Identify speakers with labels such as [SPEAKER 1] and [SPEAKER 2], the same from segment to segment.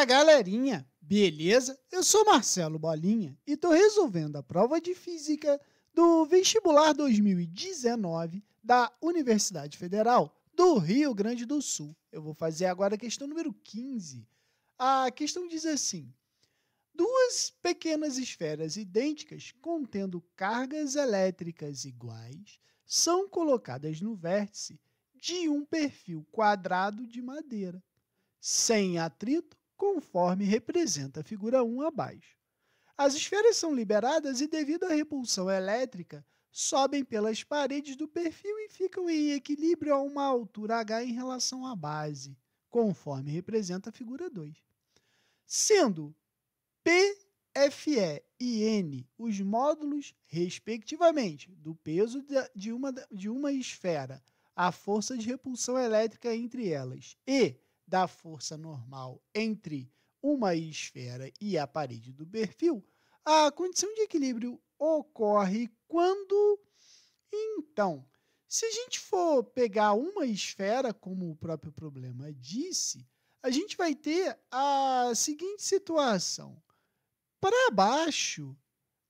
[SPEAKER 1] Fala galerinha, beleza? Eu sou Marcelo Bolinha e tô resolvendo a prova de física do vestibular 2019 da Universidade Federal do Rio Grande do Sul. Eu vou fazer agora a questão número 15. A questão diz assim: duas pequenas esferas idênticas contendo cargas elétricas iguais são colocadas no vértice de um perfil quadrado de madeira sem atrito, conforme representa a figura 1 abaixo. As esferas são liberadas e, devido à repulsão elétrica, sobem pelas paredes do perfil e ficam em equilíbrio a uma altura h em relação à base, conforme representa a figura 2. Sendo P, Fe e N os módulos, respectivamente, do peso de uma, de uma esfera, a força de repulsão elétrica entre elas, e da força normal entre uma esfera e a parede do perfil, a condição de equilíbrio ocorre quando. Então, se a gente for pegar uma esfera, como o próprio problema disse, a gente vai ter a seguinte situação. Para baixo,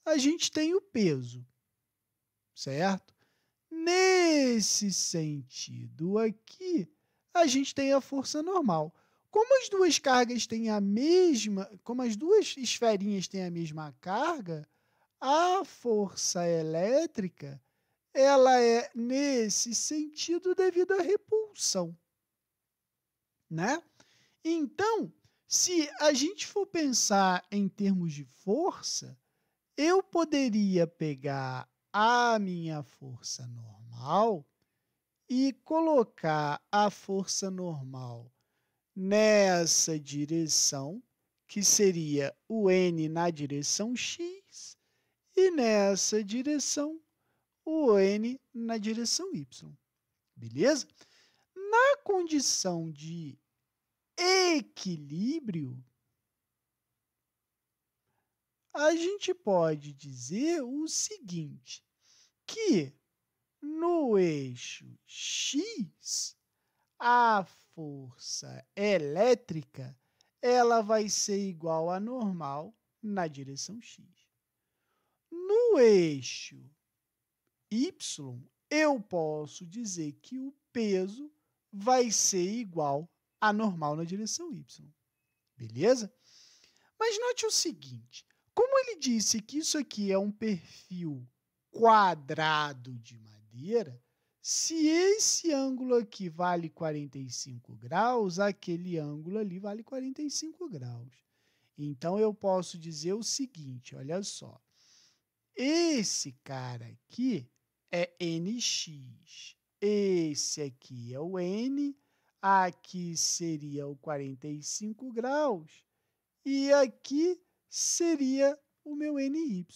[SPEAKER 1] a gente tem o peso, certo? Nesse sentido aqui, a gente tem a força normal. Como as duas cargas têm a mesma, como as duas esferinhas têm a mesma carga, a força elétrica ela é nesse sentido devido à repulsão, né? Então, se a gente for pensar em termos de força, eu poderia pegar a minha força normal e colocar a força normal nessa direção, que seria o n na direção x, e nessa direção o n na direção y. Beleza? Na condição de equilíbrio, a gente pode dizer o seguinte, que no eixo X, a força elétrica ela vai ser igual a normal na direção X. No eixo Y, eu posso dizer que o peso vai ser igual a normal na direção Y. Beleza? Mas note o seguinte, como ele disse que isso aqui é um perfil quadrado de madeira, se esse ângulo aqui vale 45 graus, aquele ângulo ali vale 45 graus. Então, eu posso dizer o seguinte, olha só. Esse cara aqui é nx. Esse aqui é o n. Aqui seria o 45 graus. E aqui seria o meu ny.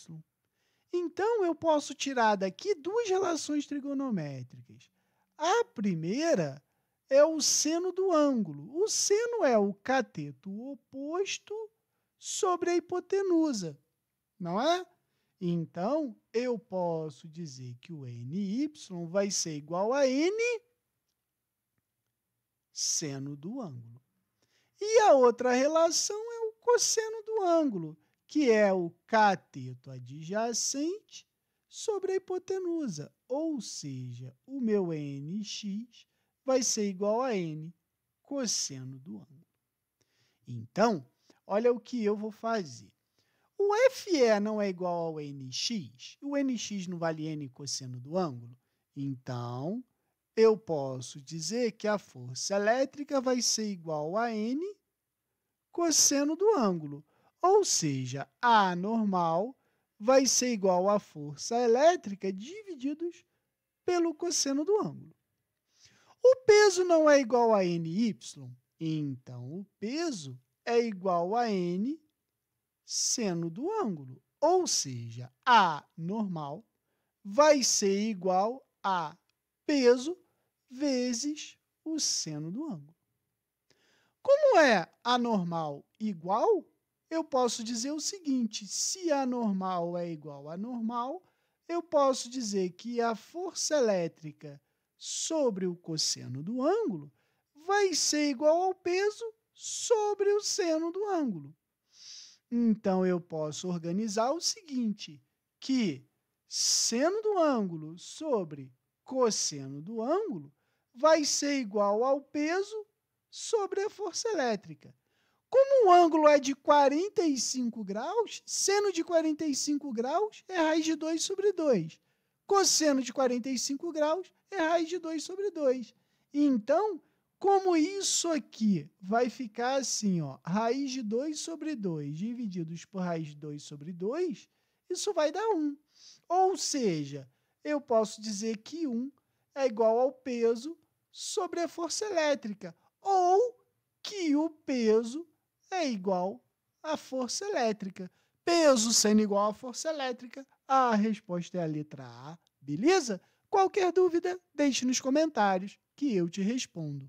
[SPEAKER 1] Então, eu posso tirar daqui duas relações trigonométricas. A primeira é o seno do ângulo. O seno é o cateto oposto sobre a hipotenusa, não é? Então, eu posso dizer que o NY vai ser igual a N seno do ângulo. E a outra relação é o cosseno do ângulo que é o cateto adjacente sobre a hipotenusa, ou seja, o meu nx vai ser igual a n cosseno do ângulo. Então, olha o que eu vou fazer. O FE não é igual ao NX, o NX não vale N cosseno do ângulo, então eu posso dizer que a força elétrica vai ser igual a N cosseno do ângulo. Ou seja, A normal vai ser igual à força elétrica divididos pelo cosseno do ângulo. O peso não é igual a NY, então o peso é igual a N seno do ângulo. Ou seja, A normal vai ser igual a peso vezes o seno do ângulo. Como é A normal igual, eu posso dizer o seguinte: se a normal é igual a normal, eu posso dizer que a força elétrica sobre o cosseno do ângulo vai ser igual ao peso sobre o seno do ângulo. Então, eu posso organizar o seguinte, que seno do ângulo sobre cosseno do ângulo vai ser igual ao peso sobre a força elétrica. Como o ângulo é de 45 graus, seno de 45 graus é raiz de 2 sobre 2. Cosseno de 45 graus é raiz de 2 sobre 2. Então, como isso aqui vai ficar assim, ó, raiz de 2 sobre 2 divididos por raiz de 2 sobre 2, isso vai dar 1. Ou seja, eu posso dizer que 1 é igual ao peso sobre a força elétrica, ou que o peso é igual à força elétrica. Peso sendo igual à força elétrica, a resposta é a letra A, beleza? Qualquer dúvida, deixe nos comentários que eu te respondo.